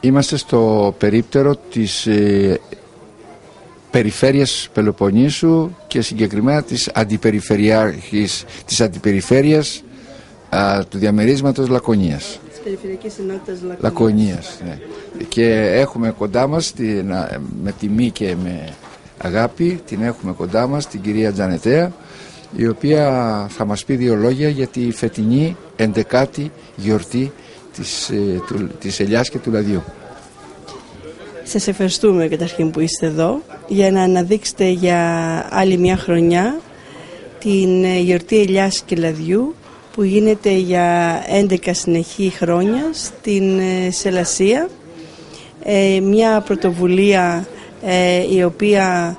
Είμαστε στο περίπτερο της ε, περιφέρειας Πελοποννήσου και συγκεκριμένα της αντιπεριφερειάρχης της αντιπεριφέρειας α, του διαμερίσματος Λακωνίας. Της Περιφερειακής Ενότητας Λακωνίας. Λακωνίας, ναι. Και έχουμε κοντά μας την, α, με τιμή και με αγάπη την έχουμε κοντά μας την κυρία Τζανετέα η οποία θα μας πει δύο λόγια για τη φετινή 11η γιορτή της, ε, του, της Ελιάς και του Λαδιού. Σας ευχαριστούμε καταρχήν που είστε εδώ για να αναδείξετε για άλλη μια χρονιά την ε, γιορτή Ελιάς και Λαδιού που γίνεται για 11 συνεχή χρόνια στην ε, Σελασία. Ε, μια πρωτοβουλία η οποία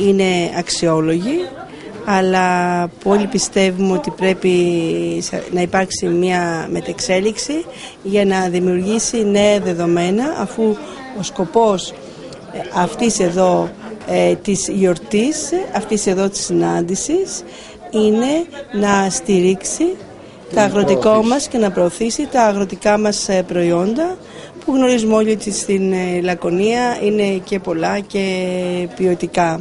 είναι αξιόλογη αλλά όλοι πιστεύουμε ότι πρέπει να υπάρξει μια μετεξέλιξη για να δημιουργήσει νέα δεδομένα αφού ο σκοπός ε, αυτής εδώ ε, της γιορτής, αυτής εδώ της συνάντησης είναι να στηρίξει τα αγροτικό μας και να προωθήσει τα αγροτικά μας ε, προϊόντα που γνωρίζουμε όλοι ότι στην Λακωνία είναι και πολλά και ποιοτικά.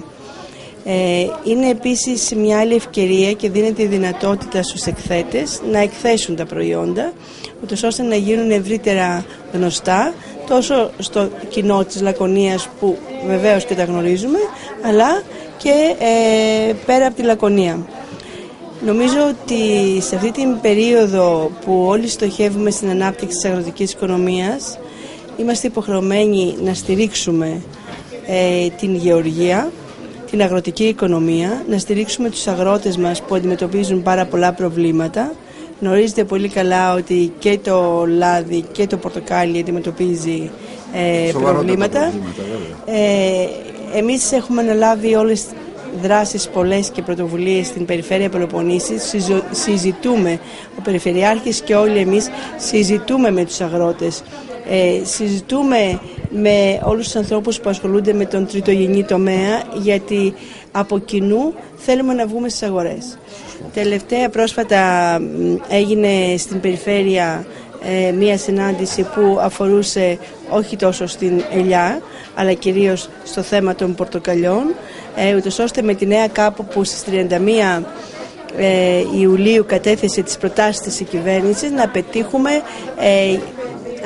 Ε, είναι επίσης μια άλλη ευκαιρία και δίνεται η δυνατότητα στους εκθέτες να εκθέσουν τα προϊόντα ούτως ώστε να γίνουν ευρύτερα γνωστά τόσο στο κοινό της Λακωνίας που βεβαίως και τα γνωρίζουμε αλλά και ε, πέρα από τη Λακωνία. Νομίζω ότι σε αυτή την περίοδο που όλοι στοχεύουμε στην ανάπτυξη της αγροτικής οικονομίας είμαστε υποχρεωμένοι να στηρίξουμε ε, την γεωργία την αγροτική οικονομία, να στηρίξουμε τους αγρότες μας που αντιμετωπίζουν πάρα πολλά προβλήματα. Γνωρίζετε πολύ καλά ότι και το λάδι και το πορτοκάλι αντιμετωπίζει ε, προβλήματα. Ε, εμείς έχουμε αναλάβει όλες δράσεις πολλές και πρωτοβουλίες στην περιφέρεια Πελοποννήσης συζητούμε, ο Περιφερειάρχης και όλοι εμείς συζητούμε με τους αγρότες ε, συζητούμε με όλους τους ανθρώπους που ασχολούνται με τον τριτογενή τομέα γιατί από κοινού θέλουμε να βγούμε στις αγορές. Τελευταία πρόσφατα έγινε στην περιφέρεια ε, μία συνάντηση που αφορούσε όχι τόσο στην ελιά αλλά κυρίως στο θέμα των πορτοκαλιών ε, ούτως ώστε με τη νέα κάπου που στις 31 ε, Ιουλίου κατέθεσε τις προτάσεις της κυβέρνησης να πετύχουμε ε,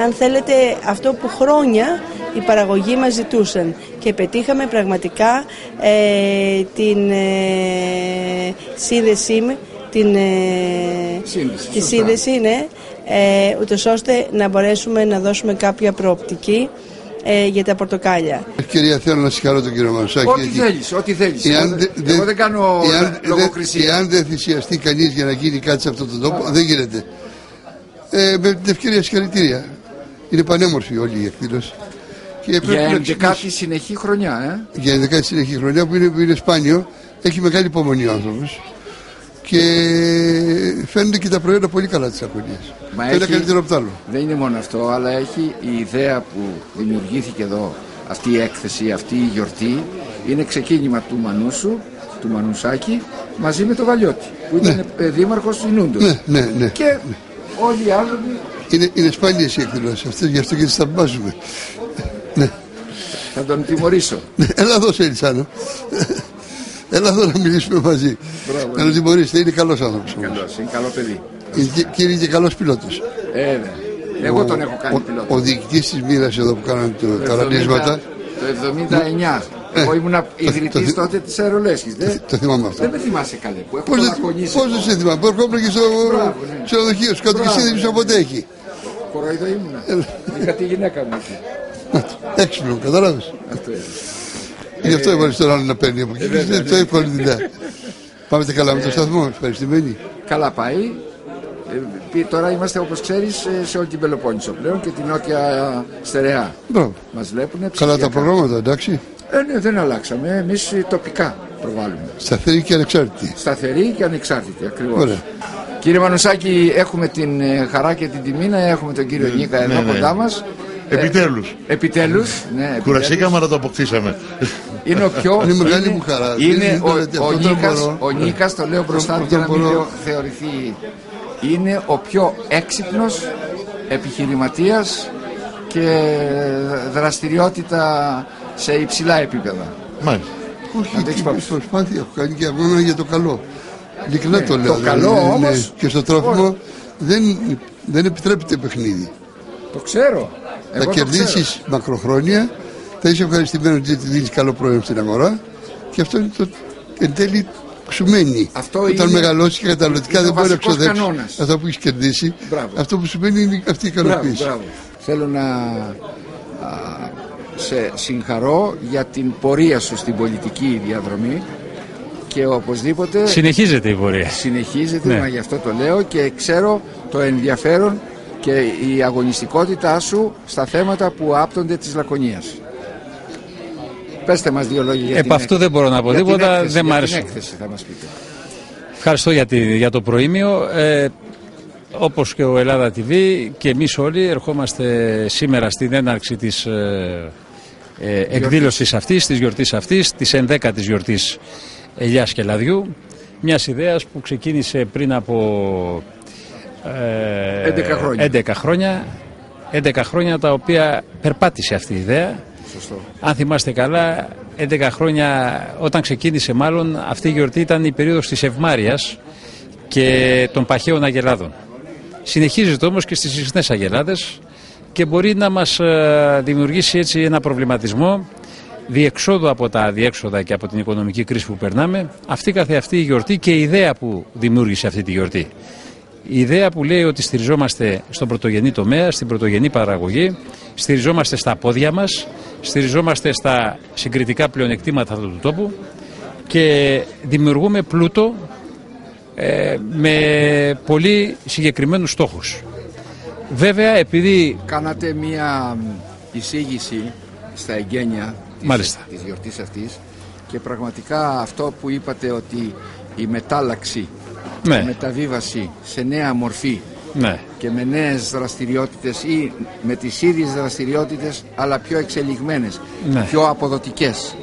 αν θέλετε, αυτό που χρόνια οι παραγωγοί μας ζητούσαν και πετύχαμε πραγματικά ε, την ε, σύνδεσή την ε, σύνδεση, τη σύνδεση, ναι, ε, ούτως ώστε να μπορέσουμε να δώσουμε κάποια προοπτική ε, για τα πορτοκάλια. Κυρία, θέλω να συγχαρώ τον κύριο Μανουσάκη. Ό,τι γιατί... θέλεις, ό,τι θέλεις. Εγώ, δε, εγώ δεν κάνω εάν, λογοκρισία. Εάν δεν θυσιαστεί κανείς για να γίνει κάτι σε αυτόν τον τόπο, δεν γίνεται. Ε, με την ευκαιρία συγχαρητήρια. Είναι πανέμορφη όλη η εκδήλωση. Και για κάτι συνεχή χρονιά, ε; Για κάτι συνεχή χρονιά που είναι, που είναι σπάνιο, έχει μεγάλη υπομονή ο άνθρωπος. Και φαίνονται και τα προϊόντα πολύ καλά της αγωνίας. Φαίνεται καλύτερο από το άλλο. Δεν είναι μόνο αυτό, αλλά έχει η ιδέα που δημιουργήθηκε εδώ, αυτή η έκθεση, αυτή η γιορτή, είναι ξεκίνημα του Μανούσου, του Μανουσάκη, μαζί με τον Βαλιώτη, που ήταν ναι. δήμαρχος του Ινούντου. Ναι, ναι, ναι. Και όλοι οι άνθρωποι είναι, είναι σπάνιες οι εκδηλώσεις αυτές, γι' αυτό και τις θαυμάζουμε. ναι. Θα τον τιμωρήσω. Ναι, έλα εδώ Σελισάνο. Έλα εδώ να μιλήσουμε μαζί. Μπράβο, να τον τιμωρήσετε, είναι καλός άνθρωπος. Καλός, είναι καλό παιδί. Και, είναι και καλός πιλότος. Ε, ναι. Εγώ τον έχω κάνει πιλότο. Ο, ο διοικητής της μοίρας εδώ που κάνανε τα ρανίσματα. Το 79. Ε, Εγώ ήμουν ιδρυτής τότε της Αερολέσχης. Το θυμάμαι αυτό. Δεν με θυμάσαι καλέ που έχω Πώς δεν σε θυμάμαι. Ερχόμουν και στο ναι. ξενοδοχείο σου κάτω και εσύ δεν ήσουν ποτέ εκεί. Κοροϊδό ήμουνα. Είχα τη γυναίκα μου εκεί. Έξυπνο, κατάλαβες; Αυτό είναι. Γι' αυτό έβαλε τον άλλο να παίρνει από εκεί. Δεν το εύκολη δουλειά. Πάμε καλά με το σταθμό, ευχαριστημένοι. Καλά πάει. Ε, τώρα είμαστε όπως ξέρεις σε όλη την Πελοπόννησο πλέον και την νότια στερεά. Μπράβο. Μας βλέπουν Καλά τα προγράμματα, εντάξει. Ε, ναι, δεν αλλάξαμε. Εμείς τοπικά προβάλλουμε. Σταθερή και ανεξάρτητη. Σταθερή και ανεξάρτητη, ακριβώς. Κύριε Μανουσάκη, έχουμε την ε, χαρά και την τιμή να έχουμε τον κύριο ναι, Νίκα εδώ ναι, ναι. κοντά μας. Επιτέλους. Επιτέλους, ναι. Κουρασίκαμε αλλά το αποκτήσαμε. Είναι ο πιο... Είναι μεγάλη μου χαρά. Είναι ο, ο, Νίκας, ο Νίκας, το λέω μπροστά του για να μην θεωρηθεί είναι ο πιο έξυπνος επιχειρηματίας και δραστηριότητα σε υψηλά επίπεδα. Μάλιστα. Όχι, Να το έχεις τι υπόψη. προσπάθεια έχω κάνει και αγώνα για το καλό. Ειλικρινά Ναι, το το λέω. δεν καλό είναι- όμως- Και στο τρόφιμο δεν, δεν επιτρέπεται παιχνίδι. Το ξέρω. Εγώ θα το κερδίσεις ξέρω. μακροχρόνια, θα είσαι ευχαριστημένο γιατί δίνεις καλό προϊόν στην αγορά και αυτό είναι το εν τέλει σου μένει. Αυτό Όταν είναι- μεγαλώσεις και καταναλωτικά είναι δεν ο μπορεί να βασικός ξοδέψεις κανόνας. αυτό που έχεις κερδίσει. Μπράβο. Αυτό που σου μένει είναι αυτή η Μπράβο, ικανοποίηση. μπράβο. Θέλω να α, σε συγχαρώ για την πορεία σου στην πολιτική διαδρομή και οπωσδήποτε Συνεχίζεται η πορεία. συνεχίζεται, Ναι. μα γι' αυτό το λέω και ξέρω το ενδιαφέρον και η αγωνιστικότητά σου στα θέματα που άπτονται της Λακωνίας. Πέστε μας δύο λόγια για Επ' την αυτού έκθεση. δεν μπορώ να πω Για την τίποτα, έκθεση, δεν μ' για άρεσε. την έκθεση θα μας πείτε. Ευχαριστώ για, τη, για το προήμιο. Ε, όπως και ο Ελλάδα TV και εμείς όλοι ερχόμαστε σήμερα στην έναρξη της ε, ε, εκδήλωσης αυτής, της γιορτής αυτής, της 11ης γιορτής Ελιάς και Λαδιού. Μιας ιδέας που ξεκίνησε πριν από ε, 11 χρόνια. 11 χρόνια. 11 χρόνια τα οποία περπάτησε αυτή η ιδέα. Σωστό. Αν θυμάστε καλά, 11 χρόνια όταν ξεκίνησε μάλλον αυτή η γιορτή ήταν η περίοδος της Ευμάριας και των Παχαίων Αγελάδων. Συνεχίζεται όμως και στις συχνές Αγελάδες και μπορεί να μας ε, δημιουργήσει έτσι ένα προβληματισμό διεξόδου από τα αδιέξοδα και από την οικονομική κρίση που περνάμε αυτή καθεαυτή η γιορτή και η ιδέα που δημιούργησε αυτή τη γιορτή. Η ιδέα που λέει ότι στηριζόμαστε στον πρωτογενή τομέα, στην πρωτογενή παραγωγή, στηριζόμαστε στα πόδια μας, στηριζόμαστε στα συγκριτικά πλεονεκτήματα αυτού του τόπου και δημιουργούμε πλούτο ε, με πολύ συγκεκριμένους στόχους. Βέβαια, επειδή Κάνατε μία εισήγηση στα εγγένεια της, Μάλιστα. της γιορτής αυτής και πραγματικά αυτό που είπατε ότι η μετάλλαξη, Ναι. η μεταβίβαση σε νέα μορφή ναι, και με νέες δραστηριότητες ή με τις ίδιες δραστηριότητες αλλά πιο εξελιγμένες, Ναι. πιο αποδοτικές.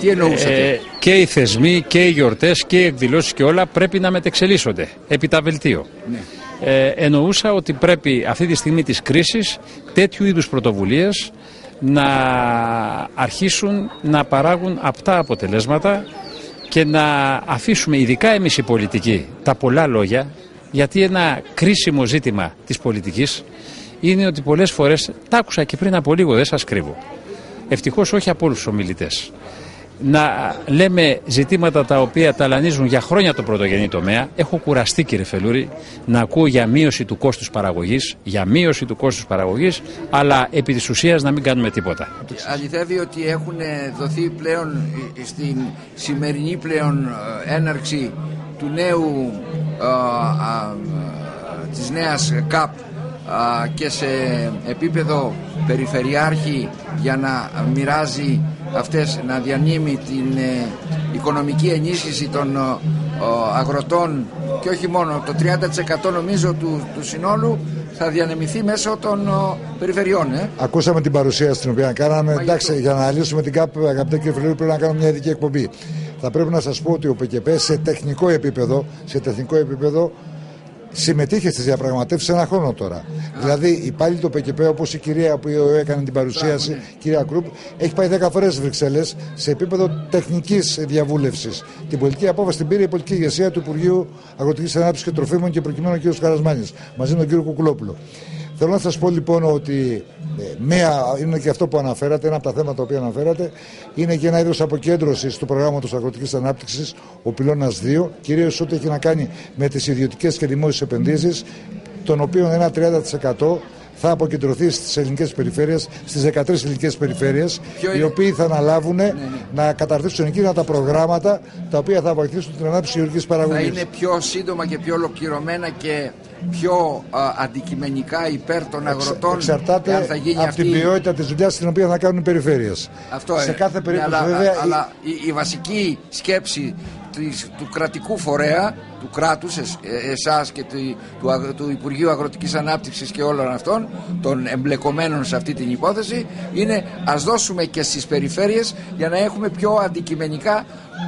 Τι εννοούσατε; Ε, και οι θεσμοί και οι γιορτές και οι εκδηλώσεις και όλα πρέπει να μετεξελίσσονται επί τα βελτίο. Ναι. Ε, εννοούσα ότι πρέπει αυτή τη στιγμή της κρίσης τέτοιου είδους πρωτοβουλίες να αρχίσουν να παράγουν απτά αποτελέσματα και να αφήσουμε ειδικά εμείς οι πολιτικοί τα πολλά λόγια γιατί ένα κρίσιμο ζήτημα της πολιτικής είναι ότι πολλές φορές τα άκουσα και πριν από λίγο δεν σας κρύβω ευτυχώς όχι από όλους τους ομιλητές να λέμε ζητήματα τα οποία ταλανίζουν για χρόνια το πρωτογενή τομέα. Έχω κουραστεί κύριε Φελούρη να ακούω για μείωση του κόστους παραγωγής, για μείωση του κόστους παραγωγής, αλλά επί της ουσίας να μην κάνουμε τίποτα. Αληθεύει ότι έχουν δοθεί πλέον ε, στην σημερινή πλέον ε, έναρξη του νέου α, α, της νέας ΚΑΠ α, και σε επίπεδο περιφερειάρχη για να μοιράζει αυτές, να διανύμει την ε, οικονομική ενίσχυση των ε, ε, αγροτών και όχι μόνο το 30% νομίζω του, του συνόλου θα διανεμηθεί μέσω των ε, περιφερειών. Ε. Ακούσαμε την παρουσίαση την οποία κάναμε. Μα Εντάξει, γι' για να αναλύσουμε την ΚΑΠ, αγαπητέ κύριε Φιλίππη, πρέπει να κάνουμε μια ειδική εκπομπή. Θα πρέπει να σας πω ότι ο ΠΚΠ σε τεχνικό επίπεδο, σε τεχνικό επίπεδο συμμετείχε στις διαπραγματεύσεις ένα χρόνο τώρα. Δηλαδή, οι υπάλληλοι του ΠΚΠ, όπως η κυρία που έκανε την παρουσίαση, ναι. κυρία Κρουπ, έχει πάει 10 φορές στις Βρυξέλλες σε επίπεδο τεχνικής διαβούλευσης. Την πολιτική απόφαση την πήρε η πολιτική ηγεσία του Υπουργείου Αγροτικής Ανάπτυξης και Τροφίμων και προκειμένου ο κ. Καρασμάνης, μαζί με τον κύριο Κουκουλόπουλο. Θέλω να σας πω λοιπόν ότι ε, μία είναι και αυτό που αναφέρατε, ένα από τα θέματα που αναφέρατε, είναι και ένα είδος αποκέντρωσης του προγράμματος αγροτικής ανάπτυξης, ο πυλώνας 2, κυρίως ό,τι έχει να κάνει με τις ιδιωτικές και δημόσιες επενδύσεις, των οποίων ένα 30% θα αποκεντρωθεί στις ελληνικές περιφέρειες, στις 13 ελληνικές περιφέρειες, Ποιο οι είναι- οποίοι θα αναλάβουν να καταρτήσουν εκείνα τα προγράμματα τα οποία θα βοηθήσουν την ανάπτυξη γεωργικής θα παραγωγή. είναι πιο σύντομα και πιο ολοκληρωμένα και πιο α, αντικειμενικά υπέρ των αγροτών Εξαρτάται εάν θα γίνει από αυτή την ποιότητα της δουλειάς την οποία θα κάνουν οι περιφέρειες. αυτό Σε ε. κάθε Ναι, περίπτωση, αλλά, βέβαια, η- αλλά η, η βασική σκέψη της, του κρατικού φορέα του κράτους εσ, ε, εσάς και του, του, αγ- του Υπουργείου Αγροτικής Ανάπτυξης και όλων αυτών των εμπλεκομένων σε αυτή την υπόθεση είναι ας δώσουμε και στις περιφέρειες για να έχουμε πιο αντικειμενικά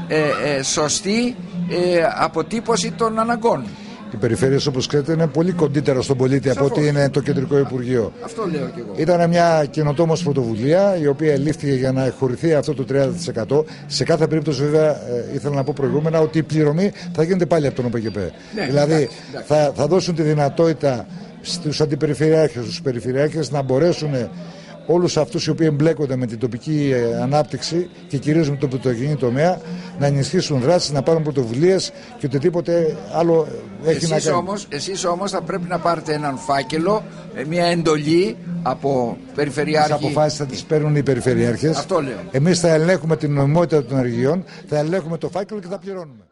ε, ε, σωστή ε, αποτύπωση των αναγκών Οι περιφέρειες όπως ξέρετε είναι πολύ κοντύτερα στον πολίτη από ότι είναι το κεντρικό Υπουργείο. Αυτό λέω και εγώ. Ήταν μια καινοτόμως πρωτοβουλία η οποία λήφθηκε για να χωρηθεί αυτό το 30%. Σε κάθε περίπτωση, βέβαια, ε, ήθελα να πω προηγούμενα ότι η πληρωμή θα γίνεται πάλι από τον ΟΠΕΚΕΠ. δηλαδή, εντάξει, εντάξει. Θα, θα δώσουν τη δυνατότητα στους αντιπεριφερειάρχες, στους περιφερειάρχες να μπορέσουν όλους αυτούς οι οποίοι εμπλέκονται με την τοπική ε, ανάπτυξη και κυρίως με τον πρωτογενή τομέα να ενισχύσουν δράσεις, να πάρουν πρωτοβουλίες και οτιδήποτε άλλο έχει να Εσείς κάνει. όμως, εσείς όμως θα πρέπει να πάρετε έναν φάκελο, ε, μια εντολή από Τις περιφερειάρχη. αποφάσεις θα τις παίρνουν οι περιφερειάρχες. Αυτό λέω. Εμείς θα ελέγχουμε την νομιμότητα των ενεργειών, θα ελέγχουμε το φάκελο και θα πληρώνουμε.